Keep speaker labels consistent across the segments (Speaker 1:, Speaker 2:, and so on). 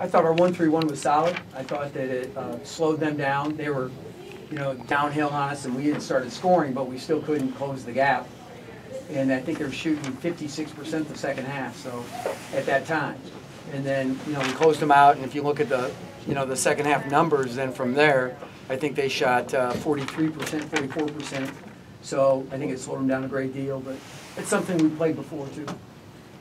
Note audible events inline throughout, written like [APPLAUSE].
Speaker 1: I thought our one-three-one was solid. I thought that it uh, slowed them down. They were, you know, downhill on us, and we had started scoring, but we still couldn't close the gap. And I think they were shooting fifty-six percent the second half, so, at that time. And then, you know, we closed them out, and if you look at the, you know, the second half numbers, then from there, I think they shot uh, forty-three percent, forty-four percent. So I think it slowed them down a great deal, but it's something we played before, too.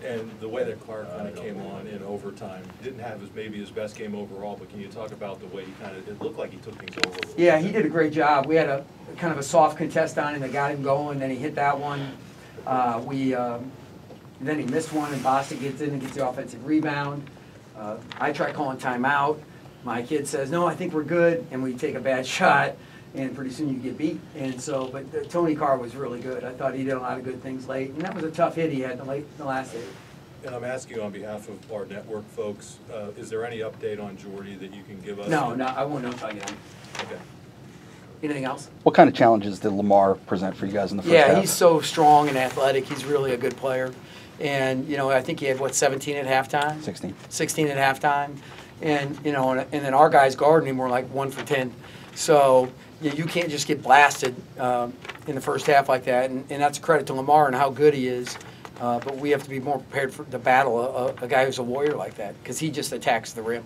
Speaker 2: And the way that Clark kind of came on in overtime, didn't have his, maybe his best game overall, but can you talk about the way he kind of, it looked like he took things over.
Speaker 1: Yeah, he did a great job. We had a, kind of a soft contest on him that got him going, then he hit that one. Uh, we, um, then he missed one, and Boston gets in and gets the offensive rebound. Uh, I try calling timeout. My kid says, no, I think we're good, and we take a bad [LAUGHS] shot, and pretty soon you get beat. And so, but uh, Tony Carr was really good. I thought he did a lot of good things late, and that was a tough hit he had in the late, the last hit.
Speaker 2: And I'm asking on behalf of our network folks, uh, is there any update on Jordy that you can give us?
Speaker 1: No, no, I won't know until I get him.
Speaker 2: Okay.
Speaker 1: Anything else?
Speaker 3: What kind of challenges did Lamar present for you guys in the first half?
Speaker 1: Yeah, he's so strong and athletic. He's really a good player. And, you know, I think he had, what, 17 at halftime?
Speaker 3: 16.
Speaker 1: 16 at halftime. And, you know, and, and then our guys guarding him were like one for 10. So you, you can't just get blasted um, in the first half like that. And, and that's a credit to Lamar and how good he is. Uh, but we have to be more prepared for the battle a, a, a guy who's a warrior like that because he just attacks the rim.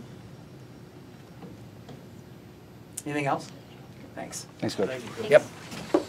Speaker 1: Anything else? Thanks.
Speaker 3: Thanks, Coach.
Speaker 2: Thank you, Coach.
Speaker 1: Yep.